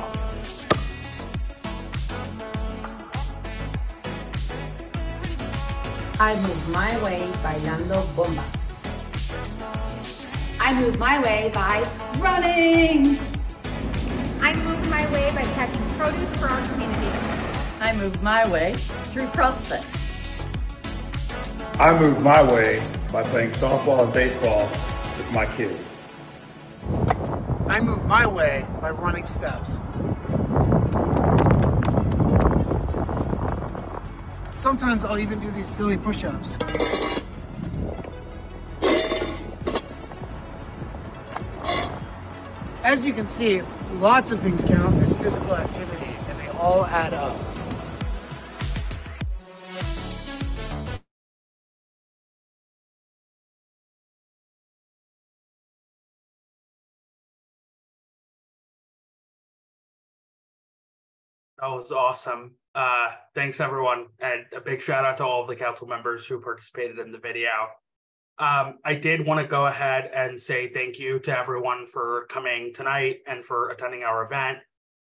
I move my way by bailando bomba.
I move my way by running.
I move my way by packing produce for our community.
I move my way through CrossFit.
I move my way by playing softball and baseball with my kids.
I move my way by running steps. Sometimes I'll even do these silly push-ups. As you can see, lots of things count as physical activity and they all add up.
That was awesome. Uh, thanks everyone, and a big shout out to all of the council members who participated in the video. Um, I did want to go ahead and say thank you to everyone for coming tonight and for attending our event.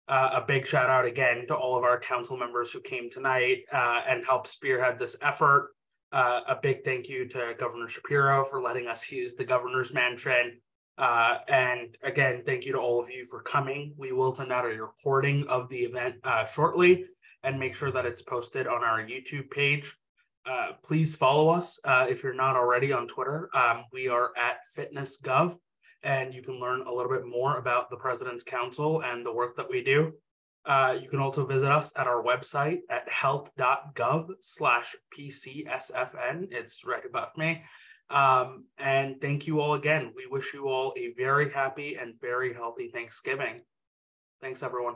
Uh, a big shout out again to all of our council members who came tonight uh, and helped spearhead this effort. Uh, a big thank you to Governor Shapiro for letting us use the governor's mansion. Uh, and again, thank you to all of you for coming. We will send out a recording of the event uh, shortly and make sure that it's posted on our YouTube page. Uh, please follow us uh, if you're not already on Twitter. Um, we are at FitnessGov, and you can learn a little bit more about the President's Council and the work that we do. Uh, you can also visit us at our website at health.gov slash PCSFN. It's right above me. Um, and thank you all again. We wish you all a very happy and very healthy Thanksgiving. Thanks, everyone.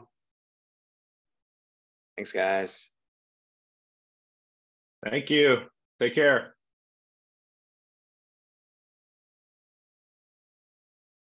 Thanks, guys.
Thank you. Take care.